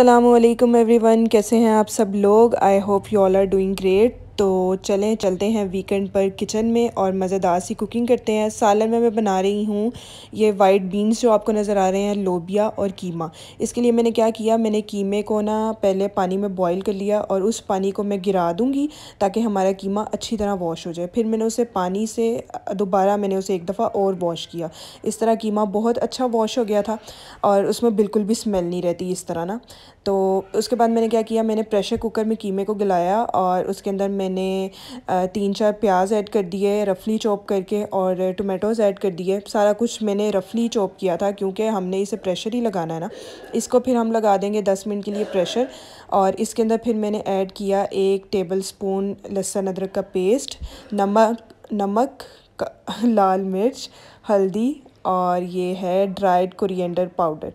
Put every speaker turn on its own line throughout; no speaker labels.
अल्लाम everyone कैसे हैं आप सब लोग? I hope you all are doing great तो चलें, चलते हैं वीकेंड पर किचन में और मज़ेदार सी कुकिंग करते हैं। सालन में मैं बना रही हूँ ये वाइट बीन्स जो आपको नज़र आ रहे हैं, लोबिया और कीमा। इसके लिए मैंने क्या किया, मैंने कीमे को ना पहले पानी में बॉईल कर लिया और उस पानी को मैं गिरा दूँगी ताकि हमारा कीमा अच्छी तरह वॉश हो जाए। फिर मैंने उसे पानी से, दोबारा मैंने उसे एक दफ़ा और वॉश किया। इस तरह कीमा बहुत अच्छा वॉश हो गया था और उसमें बिल्कुल भी स्मेल नहीं रहती इस तरह ना। तो उसके बाद मैंने क्या किया, मैंने प्रेशर कुकर में कीमे को गलाया और उसके अंदर मैंने तीन चार प्याज ऐड कर दिए, रफली चॉप करके और टोमेटोज़ ऐड कर दिए। सारा कुछ मैंने रफली चॉप किया था क्योंकि हमने इसे प्रेशर ही लगाना है ना। इसको फिर हम लगा देंगे दस मिनट के लिए प्रेशर और इसके अंदर फिर मैंने ऐड किया एक टेबल स्पून लहसुन अदरक का पेस्ट, नमक नमक लाल मिर्च, हल्दी और ये है dried coriander powder.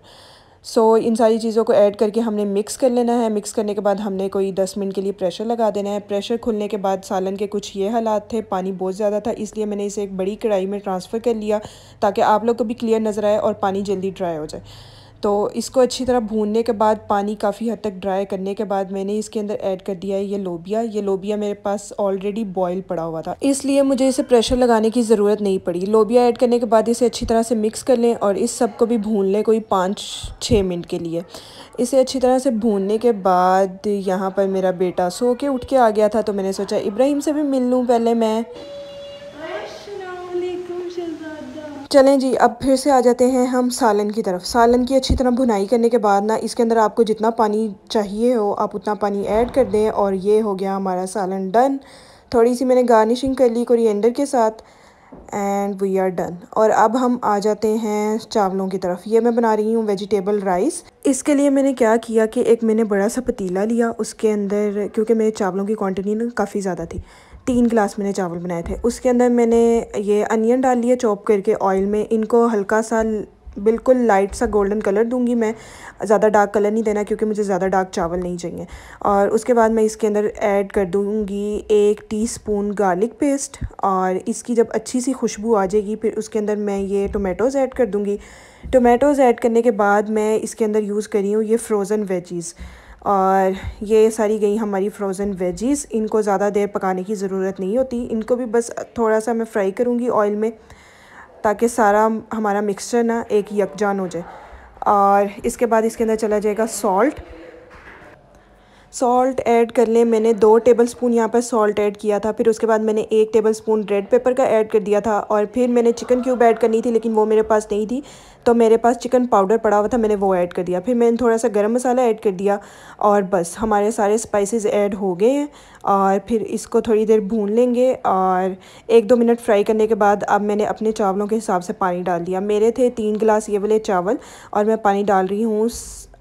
So so, इन सारी चीज़ों को ऐड करके हमने मिक्स कर लेना है। मिक्स करने के बाद हमने कोई दस मिनट के लिए प्रेशर लगा देना है। प्रेशर खुलने के बाद सालन के कुछ ये हालात थे। पानी बहुत ज़्यादा था इसलिए मैंने इसे एक बड़ी कढ़ाई में ट्रांसफ़र कर लिया ताकि आप लोग को भी क्लियर नज़र आए और पानी जल्दी ड्राई हो जाए। तो इसको अच्छी तरह भूनने के बाद पानी काफ़ी हद तक ड्राई करने के बाद मैंने इसके अंदर ऐड कर दिया है ये लोबिया। ये लोबिया मेरे पास ऑलरेडी बॉईल पड़ा हुआ था। इसलिए मुझे इसे प्रेशर लगाने की ज़रूरत नहीं पड़ी। लोबिया ऐड करने के बाद इसे अच्छी तरह से मिक्स कर लें और इस सबको भी भून लें कोई पाँच छः मिनट के लिए। इसे अच्छी तरह से भूनने के बाद यहाँ पर मेरा बेटा सो के उठ के आ गया था तो मैंने सोचा, इब्राहिम से भी मिल लूँ पहले मैं। चलें जी, अब फिर से आ जाते हैं हम सालन की तरफ़। सालन की अच्छी तरह भुनाई करने के बाद ना, इसके अंदर आपको जितना पानी चाहिए हो, आप उतना पानी ऐड कर दें और ये हो गया हमारा सालन डन। थोड़ी सी मैंने गार्निशिंग कर ली कोरिएंडर के साथ एंड वी आर डन और अब हम आ जाते हैं चावलों की तरफ़। ये मैं बना रही हूँ वेजिटेबल राइस इसके लिए मैंने क्या किया कि एक मैंने बड़ा सा पतीला लिया, उसके अंदर, क्योंकि मेरे चावलों की क्वांटिटी ना काफ़ी ज़्यादा थी। तीन गिलास मैंने चावल बनाए थे। उसके अंदर मैंने ये अनियन डाल लिया चॉप करके ऑयल में। इनको हल्का सा बिल्कुल लाइट सा गोल्डन कलर दूँगी मैं। ज़्यादा डार्क कलर नहीं देना क्योंकि मुझे ज़्यादा डार्क चावल नहीं चाहिए। और उसके बाद मैं इसके अंदर ऐड कर दूँगी एक टीस्पून गार्लिक पेस्ट और इसकी जब अच्छी सी खुशबू आ जाएगी, फिर उसके अंदर मैं ये टोमेटोज़ ऐड कर दूँगी। टोमेटोज़ ऐड करने के बाद मैं इसके अंदर यूज़ करी हूँ ये फ्रोज़न वेजीज़ और ये सारी गई हमारी फ्रोज़न वेजीज़ इनको ज़्यादा देर पकाने की ज़रूरत नहीं होती। इनको भी बस थोड़ा सा मैं फ्राई करूँगी ऑयल में, ताकि सारा हमारा मिक्सचर ना एक यकजान हो जाए। और इसके बाद इसके अंदर चला जाएगा सॉल्ट सॉल्ट ऐड कर लें, मैंने दो टेबल स्पून यहाँ पर सॉल्ट ऐड किया था, फिर उसके बाद मैंने एक टेबल स्पून रेड पेपर का ऐड कर दिया था और फिर मैंने चिकन क्यूब ऐड करनी थी, लेकिन वो मेरे पास नहीं थी तो मेरे पास चिकन पाउडर पड़ा हुआ था, मैंने वो ऐड कर दिया। फिर मैंने थोड़ा सा गर्म मसाला ऐड कर दिया और बस, हमारे सारे स्पाइसेस ऐड हो गए हैं और फिर इसको थोड़ी देर भून लेंगे और एक दो मिनट फ्राई करने के बाद अब मैंने अपने चावलों के हिसाब से पानी डाल दिया। मेरे थे तीन गिलास ये वाले चावल और मैं पानी डाल रही हूँ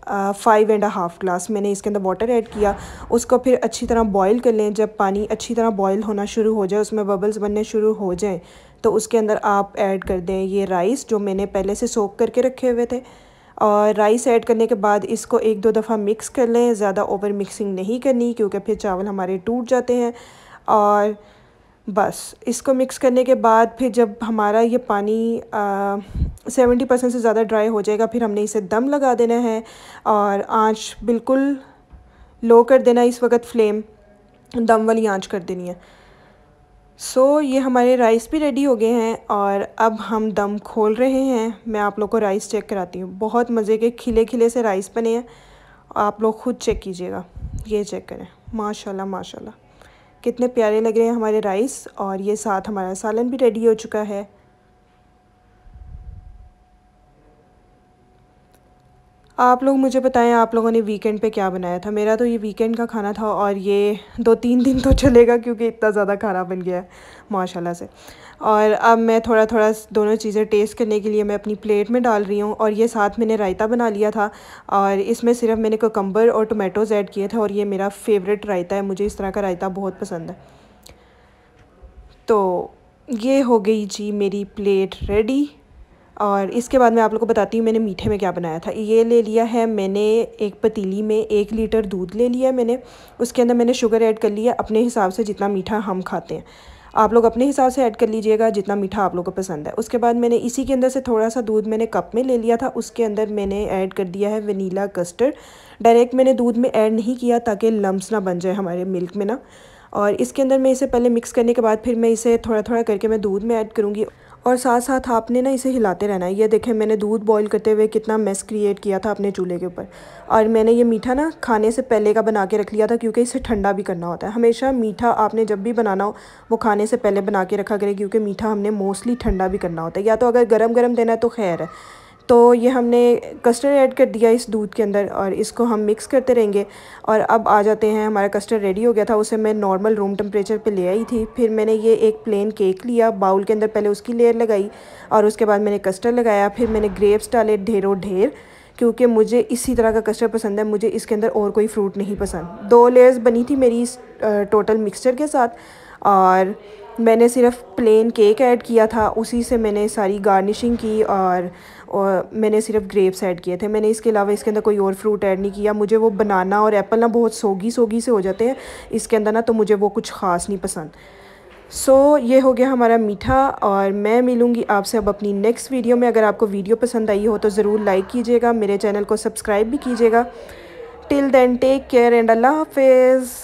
फ़ाइव एंड हाफ़ ग्लास मैंने इसके अंदर वाटर ऐड किया। उसको फिर अच्छी तरह बॉईल कर लें। जब पानी अच्छी तरह बॉईल होना शुरू हो जाए, उसमें बबल्स बनने शुरू हो जाएँ तो उसके अंदर आप ऐड कर दें ये राइस जो मैंने पहले से सोक करके रखे हुए थे। और राइस ऐड करने के बाद इसको एक दो दफ़ा मिक्स कर लें। ज़्यादा ओवर मिक्सिंग नहीं करनी, क्योंकि फिर चावल हमारे टूट जाते हैं। और बस इसको मिक्स करने के बाद फिर जब हमारा ये पानी सेवेंटी परसेंट से ज़्यादा ड्राई हो जाएगा फिर हमने इसे दम लगा देना है और आँच बिल्कुल लो कर देना इस वक्त फ्लेम दम वाली आँच कर देनी है। सो so, ये हमारे राइस भी रेडी हो गए हैं और अब हम दम खोल रहे हैं। मैं आप लोग को राइस चेक कराती हूँ। बहुत मज़े के खिले खिले से राइस बने हैं। आप लोग ख़ुद चेक कीजिएगा। ये चेक करें। माशाल्लाह माशाल्लाह। कितने प्यारे लग रहे हैं हमारे राइस और ये साथ हमारा सालन भी रेडी हो चुका है। आप लोग मुझे बताएँ, आप लोगों ने वीकेंड पे क्या बनाया था? मेरा तो ये वीकेंड का खाना था और ये दो तीन दिन तो चलेगा क्योंकि इतना ज़्यादा खाना बन गया है, माशाल्लाह से। और अब मैं थोड़ा थोड़ा दोनों चीज़ें टेस्ट करने के लिए मैं अपनी प्लेट में डाल रही हूँ और ये साथ मैंने रायता बना लिया था और इसमें सिर्फ़ मैंने कोकम्बर और टोमेटोज़ ऐड किए थे और ये मेरा फेवरेट रायता है। मुझे इस तरह का रायता बहुत पसंद है। तो ये हो गई जी मेरी प्लेट रेडी और इसके बाद मैं आप लोग को बताती हूँ मैंने मीठे में क्या बनाया था। ये ले लिया है मैंने एक पतीली में एक लीटर दूध ले लिया मैंने। उसके अंदर मैंने शुगर ऐड कर लिया, अपने हिसाब से जितना मीठा हम खाते हैं। आप लोग अपने हिसाब से ऐड कर लीजिएगा जितना मीठा आप लोग को पसंद है। उसके बाद मैंने इसी के अंदर से थोड़ा सा दूध मैंने कप में ले लिया था। उसके अंदर मैंने ऐड कर दिया है वनीला कस्टर्ड। डायरेक्ट मैंने दूध में ऐड नहीं किया ताकि लम्स ना बन जाए हमारे मिल्क में ना। और इसके अंदर मैं इसे पहले मिक्स करने के बाद फिर मैं इसे थोड़ा थोड़ा करके मैं दूध में ऐड करूँगी। और साथ साथ आपने ना इसे हिलाते रहना है। ये देखें, मैंने दूध बॉईल करते हुए कितना मेस क्रिएट किया था अपने चूल्हे के ऊपर। और मैंने ये मीठा ना खाने से पहले का बना के रख लिया था, क्योंकि इसे ठंडा भी करना होता है। हमेशा मीठा आपने जब भी बनाना हो, वो खाने से पहले बना के रखा करें, क्योंकि मीठा हमने मोस्टली ठंडा भी करना होता है। या तो अगर गर्म गर्म देना है तो खैर है। तो ये हमने कस्टर्ड ऐड कर दिया इस दूध के अंदर और इसको हम मिक्स करते रहेंगे। और अब आ जाते हैं, हमारा कस्टर्ड रेडी हो गया था, उसे मैं नॉर्मल रूम टेम्परेचर पे ले आई थी। फिर मैंने ये एक प्लेन केक लिया बाउल के अंदर पहले उसकी लेयर लगाई और उसके बाद मैंने कस्टर्ड लगाया। फिर मैंने ग्रेप्स डाले ढेरों ढेर, क्योंकि मुझे इसी तरह का कस्टर्ड पसंद है, मुझे इसके अंदर और कोई फ्रूट नहीं पसंद। दो लेयर्स बनी थी मेरी इस टोटल मिक्सचर के साथ और मैंने सिर्फ़ प्लेन केक ऐड किया था उसी से मैंने सारी गार्निशिंग की और, और मैंने सिर्फ़ ग्रेप्स ऐड किए थे। मैंने इसके अलावा इसके अंदर कोई और फ्रूट ऐड नहीं किया। मुझे वो बनाना और एप्पल ना बहुत सोगी सोगी से हो जाते हैं। इसके अंदर ना तो मुझे वो कुछ ख़ास नहीं पसंद। सो so, ये हो गया हमारा मीठा और मैं मिलूँगी आपसे अब अपनी नेक्स्ट वीडियो में। अगर आपको वीडियो पसंद आई हो तो ज़रूर लाइक कीजिएगा मेरे चैनल को सब्सक्राइब भी कीजिएगा। Till then take care and अल्लाह हाफिज़।